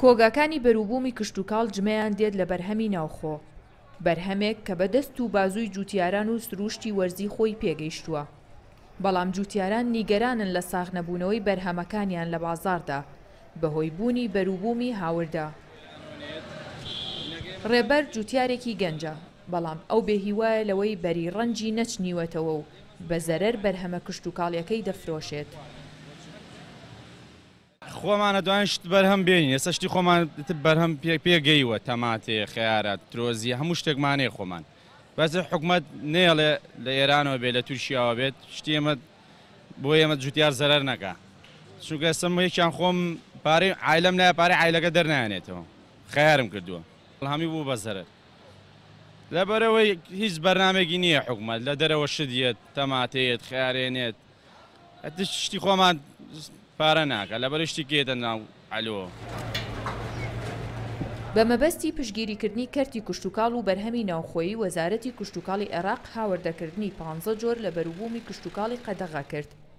کۆگاکانی بەروبوومی کشتوکاڵ جمەیان دێت لە بەرهەمی ناوخۆ، بەرهەمێک کە بە دەست و بازووی جووتیاران و سرووشتی وەرزی خۆی پێگەیشتووە. بەڵام جووتیاران نیگەرانن لە ساغنەبوونەوەی بەرهەمەکانیان لە بازاڕدا بەهۆی بوونی بەروبوومی هاوردە. ڕێبەر جووتیارێکی گەنجە. بەڵام ئەو بێ هیوایە لەوەی بەری ڕەنجی نەچنیوەتەوە و بە زەرەر بەرهەمە کشتوکاڵیەکەی دەفرۆشێت. خۆمانە دواین شت بەرهەم بێنین ئێستا شتی خۆمان تر بەرهەم پێ گەیوە تەماتێ خەیارە ترۆزیە هەموو شتێکمانەیە خۆمان بەس حکومەت نێڵێ لە ئێرانەوە بێت لە تورکیاوە بێت شتی ئێمە بۆ ئێمە جوتیار زەرەر نەکە چونکە سمەیەکیان خۆم پارەی عیلم لای پارەی عیلەکە دەرنایانێتەوە خەیارم کردووە هەمی بوو بە زەرەر لەبەرئەوەی هیچ بەرنامەیەکی نییە حکومەت لە دەرەوە شت یەت تەماتەیەت خارێنێت شتی خۆمان پارە ناکە لەبەر شتی کێتە ناو ئەلۆ. بە مەبەستی پشتگیریکردنی کەرتی کشتوکاڵ و بەرهەمی ناوخۆیی وەزارەتی کشتوکاڵی عێراق هاوردەکردنی پانزە جۆر لە بەروبوومی کشتوکاڵی قەدەغەکرد.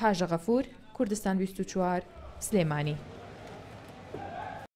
هاژە غەفور، کوردستان بیست و چوار، سلێمانی.